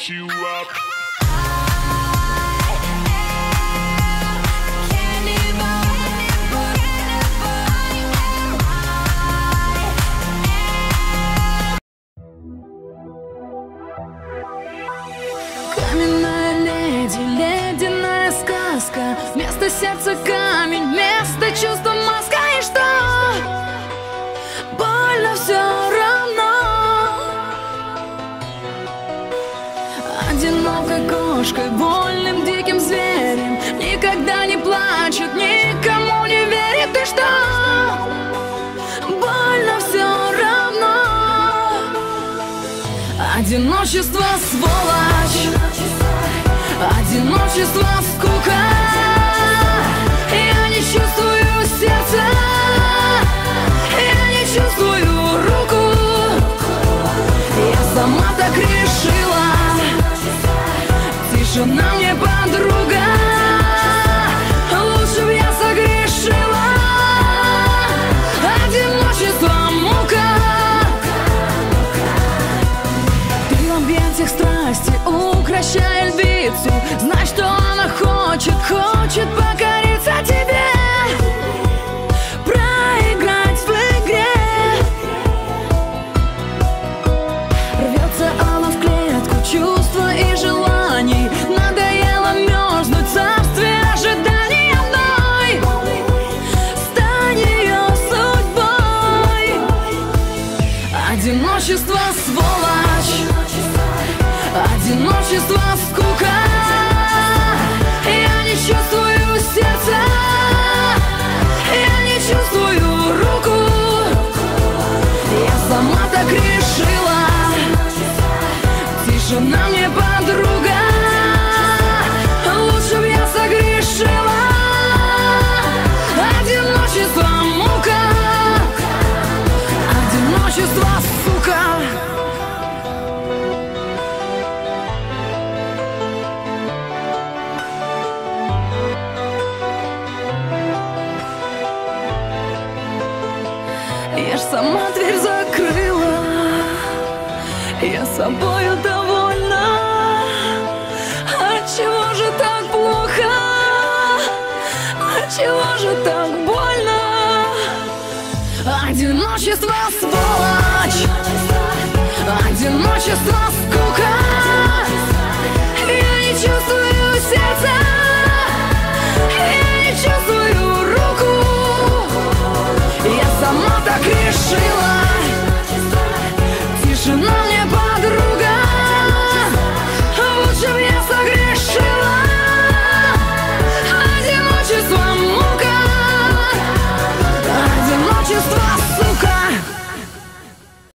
eat you. Ледяная сказка Вместо сердца камень, вместо чувства кошкой Вольным диким зверем. Никогда не плачет Никому не верит И что? Больно все равно. Одиночество сволочь. Одиночество скука. Я не чувствую сердца. Я не чувствую руку. Я сама так решила Тишина мне подруга Одиночество сволочь. Одиночество скука. Я не чувствую сердца. Я не чувствую руку. Я сама так решила. Тишина мне подруга. Лучше б я согрешила. Одиночество Я ж сама дверь закрыла. Я собою довольна. Отчего же так плохо? Отчего же так больно? Одиночество сволочь. Одиночество скучно